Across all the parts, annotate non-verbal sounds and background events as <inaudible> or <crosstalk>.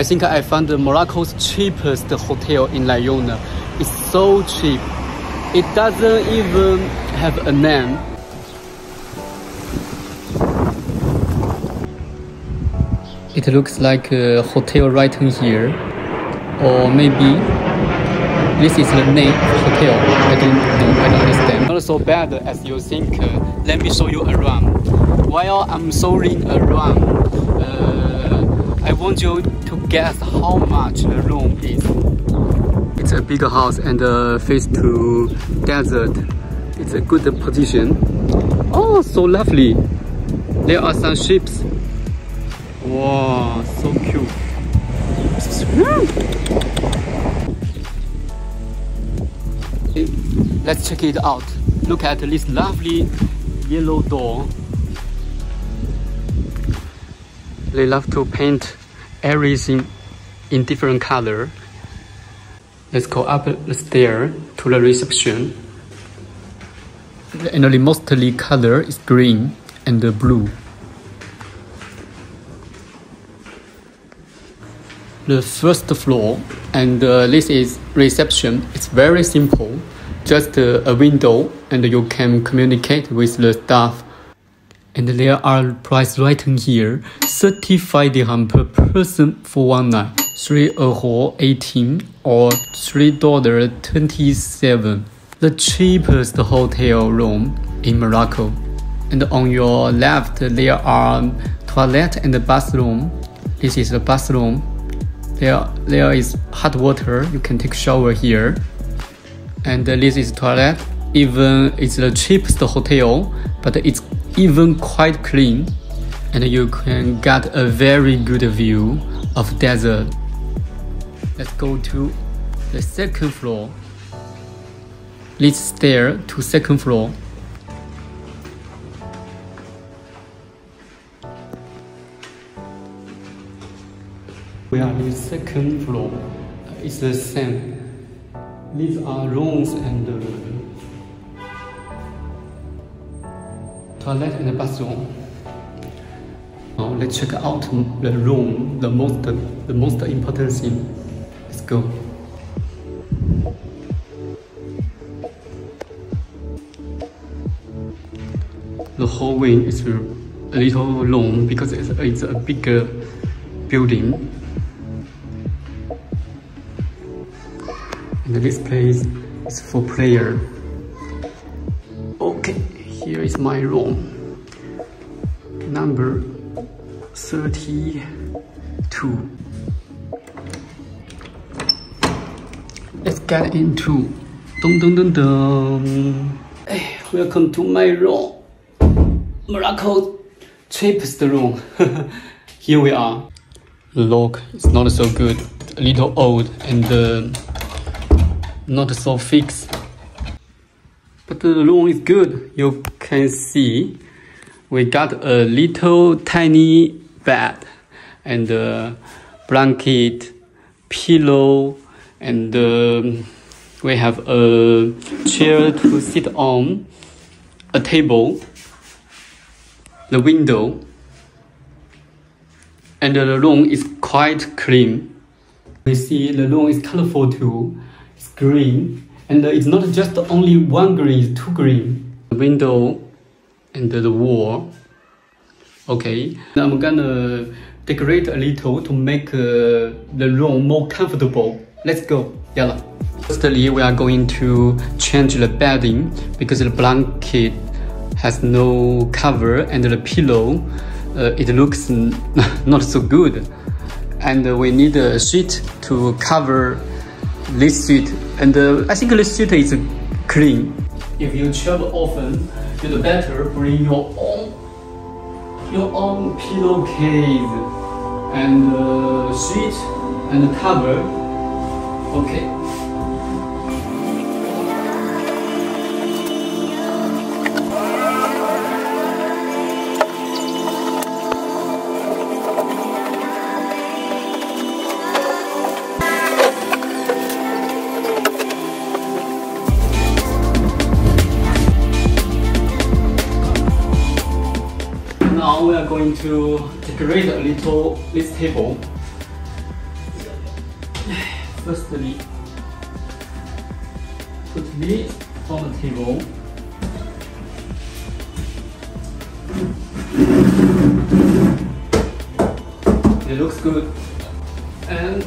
I think I found Morocco's cheapest hotel in Lyouna. It's so cheap. It doesn't even have a name. It looks like a hotel right in here. Or maybe this is the name hotel. I don't know, I don't understand. Not so bad as you think. Let me show you around. While I'm showing around, uh, I want you to guess how much the room is. It's a big house and uh, face to desert. It's a good position. Oh, so lovely. There are some ships Wow, so cute. Let's check it out. Look at this lovely yellow door. They love to paint everything in different color. Let's go up the stair to the reception. And the mostly color is green and blue. the first floor and uh, this is reception it's very simple just uh, a window and you can communicate with the staff and there are price written here 35 dirham per person for one night 3 euro 18 or 3 dollar 27 the cheapest hotel room in morocco and on your left there are toilet and bathroom this is the bathroom there, there is hot water. You can take shower here. And this is toilet. Even it's the cheapest hotel, but it's even quite clean. And you can get a very good view of desert. Let's go to the second floor. Let's stair to second floor. We are in the second floor. It's the same. These are rooms and uh, toilet and bathroom. Now let's check out the room, the most, the most important thing. Let's go. The hallway is a little long because it's, it's a bigger building. and this place is for player here is my room. Number 32 let's get into dun dun dun dun hey, welcome to my room. Morocco cheapest room. <laughs> Here we are. The lock is not so good. A little old and uh, not so fixed. But the room is good. You can see we got a little tiny bed and a blanket, pillow, and uh, we have a chair to sit on, a table, the window, and the room is quite clean. We see the room is colorful too It's green and it's not just only one green, it's two green. The window and the wall. Okay, now I'm gonna decorate a little to make uh, the room more comfortable. Let's go, yalla. Firstly, we are going to change the bedding because the blanket has no cover and the pillow, uh, it looks <laughs> not so good. And we need a sheet to cover this suit and uh, I think this suit is clean. If you travel often, you'd better bring your own your own pillowcase and uh, and cover. Okay. Going to decorate a little this table. Firstly, put this on the table. It looks good. And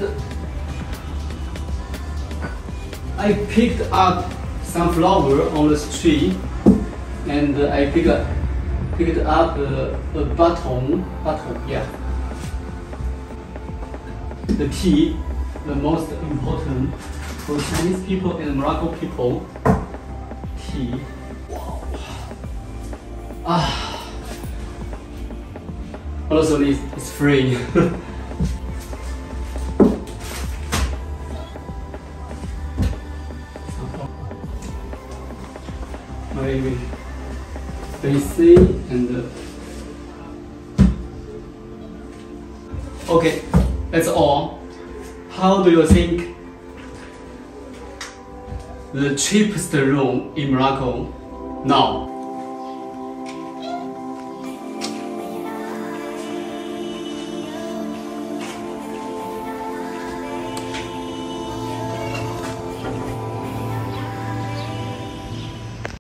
I picked up some flower on the street and I picked up, picked up a, a button, button, yeah. The tea, the most important for Chinese people and Morocco people, tea. Wow. Ah. Also, it's, it's free. <laughs> Maybe spacey and uh, okay, that's all. How do you think the cheapest room in Morocco now?